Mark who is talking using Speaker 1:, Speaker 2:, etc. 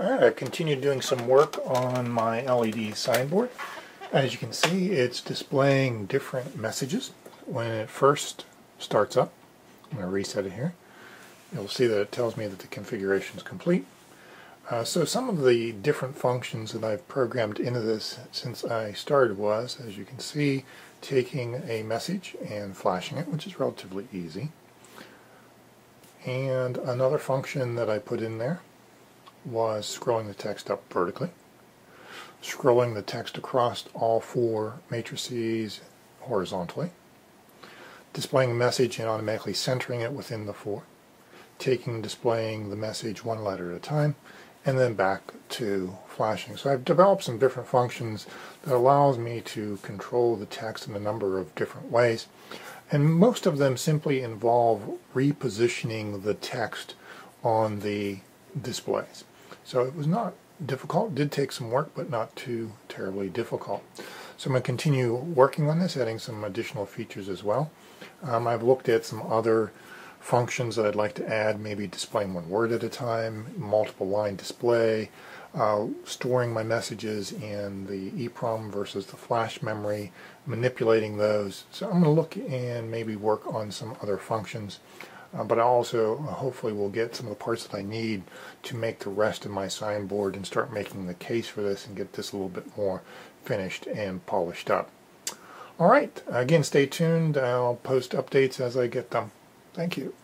Speaker 1: Alright, I've continued doing some work on my LED signboard. As you can see, it's displaying different messages when it first starts up. I'm going to reset it here. You'll see that it tells me that the configuration is complete. Uh, so some of the different functions that I've programmed into this since I started was, as you can see, taking a message and flashing it, which is relatively easy. And another function that I put in there was scrolling the text up vertically, scrolling the text across all four matrices horizontally, displaying a message and automatically centering it within the four, taking and displaying the message one letter at a time, and then back to flashing. So I've developed some different functions that allows me to control the text in a number of different ways. And most of them simply involve repositioning the text on the displays. So it was not difficult. It did take some work, but not too terribly difficult. So I'm going to continue working on this, adding some additional features as well. Um, I've looked at some other functions that I'd like to add, maybe displaying one word at a time, multiple line display, uh, storing my messages in the EEPROM versus the flash memory, manipulating those. So I'm going to look and maybe work on some other functions. Uh, but I also uh, hopefully will get some of the parts that I need to make the rest of my signboard and start making the case for this and get this a little bit more finished and polished up. Alright, again stay tuned. I'll post updates as I get them. Thank you.